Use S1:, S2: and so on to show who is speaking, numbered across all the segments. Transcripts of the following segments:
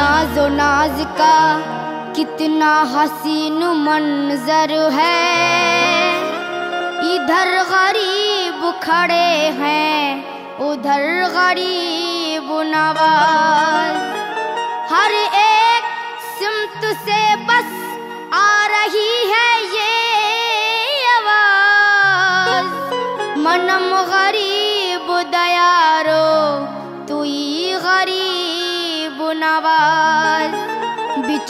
S1: नाजो नाज का कितना हसीन मंजर है। इधर गरीब खड़े हैं, उधर गरीब नवाज़। हर एक सिमत से बस आ रही है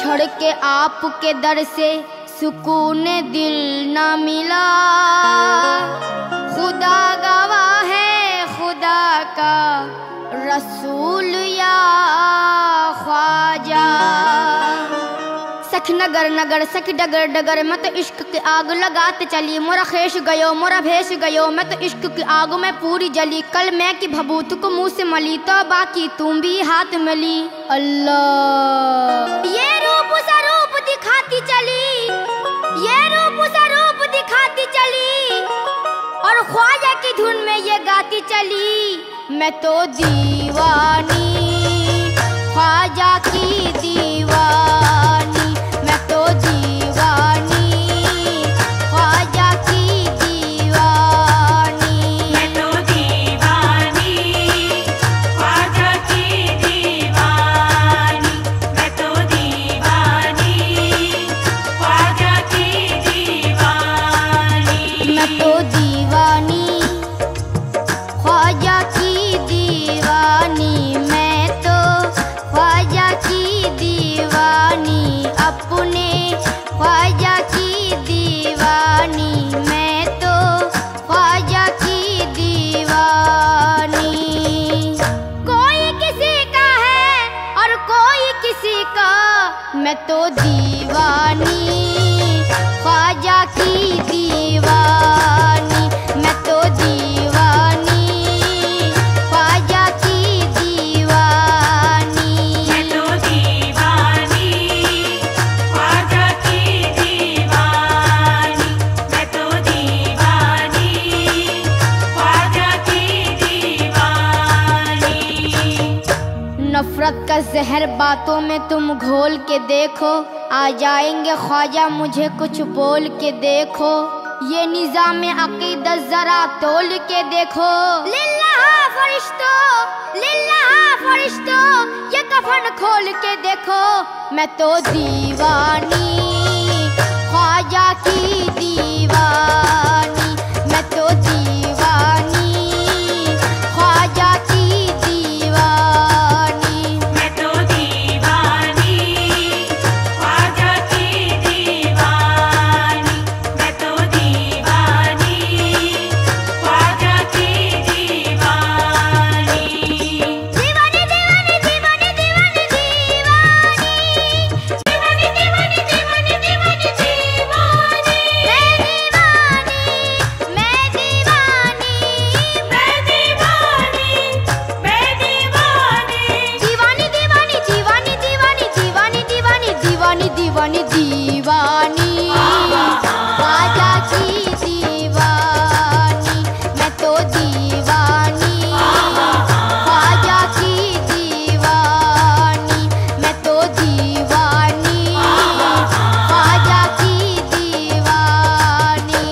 S1: बिछड़ के आपके दर से सुकून दिल न मिला। खुदा गवाह है, खुदा का रसूल या ख्वाजा। सख नगर नगर सख डगर डगर मैं तो इश्क की आग लगाते चली। मोरा खेश गयो, मोरा भेष गयो मैं तो इश्क की आग में पूरी जली। कल मैं की भभूत को मुँह से मली तो बाकी तुम भी हाथ मिली अल्लाह। ये दिखाती चली। ये रूप उसे रूप दिखाती चली। और ख्वाजा की धुन में ये गाती चली, मैं तो दीवानी, ख्वाजा दीवानी। ख्वाजा की दीवानी
S2: मैं तो। ख्वाजा की दीवानी
S1: अपने। ख्वाजा की दीवानी मैं तो। ख्वाजा की दीवानी। कोई किसी का है और कोई किसी का। मैं तो दीवानी नफरत का जहर बातों में तुम घोल के देखो। आ जाएँगे ख्वाजा, मुझे कुछ बोल के देखो। ये निज़ाम अकीदत जरा तोल के देखो। फरिश्तो लिल्ला फरिश्तो, ये कफन खोल के देखो। मैं तो दीवानी दीवानी दीवानी ख्वाजा की दीवानी,
S2: मैं तो दीवानी। ख्वाजा की दीवानी, मैं तो दीवानी। ख्वाजा की दीवानी।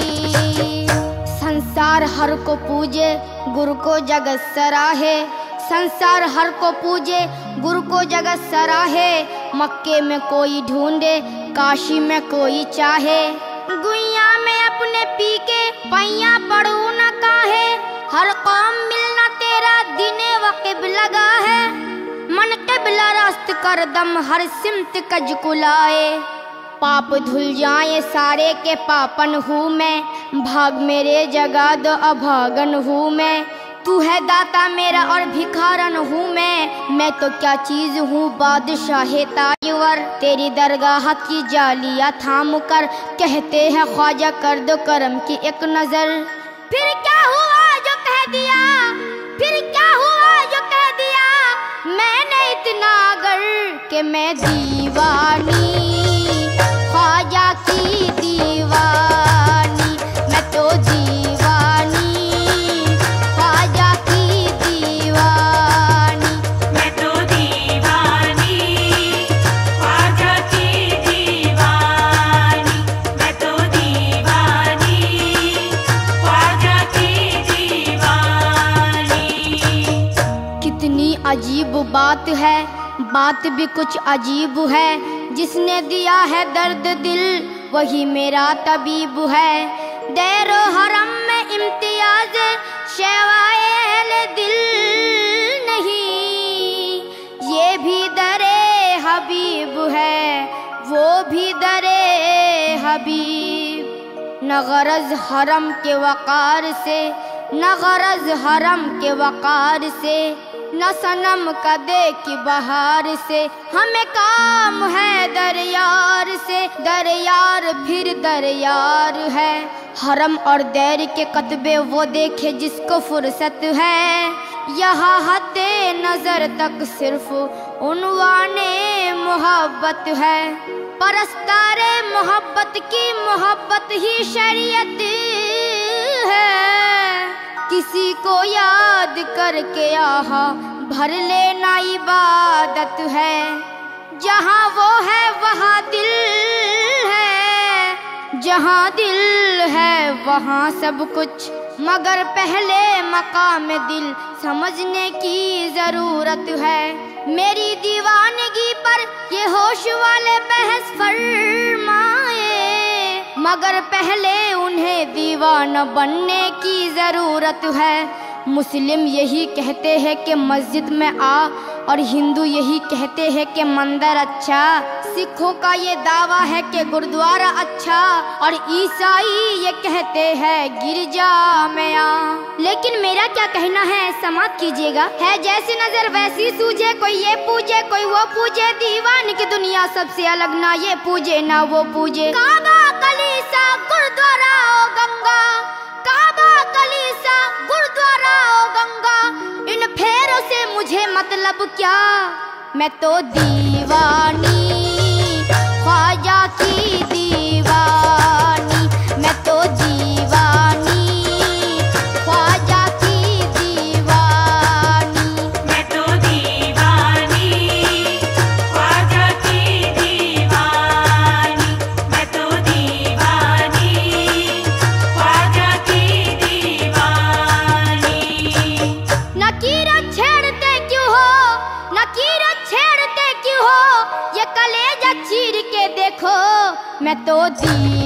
S1: संसार हर को पूजे, गुरु को जगत सराहे। संसार हर को पूजे, गुरु को जगत सराहे। मक्के में कोई ढूंढे, काशी में कोई चाहे। गुइया में अपने पी के पैया पड़ू न काहे। हर कौम मिलना तेरा दिने वक़िब लगा है। मन किबला रास्त कर दम, हर सिमत कज कुलाए पाप धुल जाए सारे के पापन हूँ मैं, भाग मेरे जगा दो अभागन हूँ मैं। तू है दाता मेरा और भिखारन हूँ मैं। मैं तो क्या चीज़ हूँ बादशाह ताजवर तेरी दरगाह की जालिया थाम कर। कहते हैं, ख्वाजा कर दो करम की एक नज़र। फिर क्या हुआ जो कह दिया? फिर क्या हुआ जो कह दिया? मैंने इतना अगर कि मैं दीवानी अजीब बात है। बात भी कुछ अजीब है। जिसने दिया है दर्द दिल, वही मेरा तबीब है। देरो हरम में इम्तियाज़, शेवाए दिल नहीं। ये भी दरे हबीब है, वो भी दरे हबीब। न गरज हरम के वकार से, न गरज हरम के वकार से। न सनम का दे की बहार से। हमें काम है दरियार से। दरयार फिर दरियार है। हरम और दैर के कतबे वो देखे जिसको फुर्सत है। यहाँ हद नज़र तक सिर्फ़ उनवाने मोहब्बत है। परस्तारे मोहब्बत की मोहब्बत ही शरीयत किसी को याद करके आहा, भर लेना इबादत है। जहाँ वो है, वहाँ दिल है। जहाँ दिल है, वहाँ सब कुछ। मगर पहले मकाम दिल समझने की ज़रूरत है। मेरी दीवानगी पर ये होश वाले बहस फरमाए मगर पहले उन्हें दीवाना बनने की ज़रूरत है। मुस्लिम यही कहते हैं कि मस्जिद में आ और हिंदू यही कहते हैं कि मंदिर अच्छा। सिखों का ये दावा है कि गुरुद्वारा अच्छा और ईसाई ये कहते हैं गिरजा में आ। लेकिन मेरा क्या कहना है, समाप्त कीजिएगा। है जैसी नज़र वैसी सूझे, कोई ये पूजे, कोई वो पूजे। दीवान की दुनिया सबसे अलग, ना ये पूजे, ना वो पूजे। काबा कलीसा, गुरुद्वारा ओ गंगा। काबा कलीसा, गुरुद्वारा ओ गंगा। इन फेरों से मुझे मतलब क्या? मैं तो दीवानी हो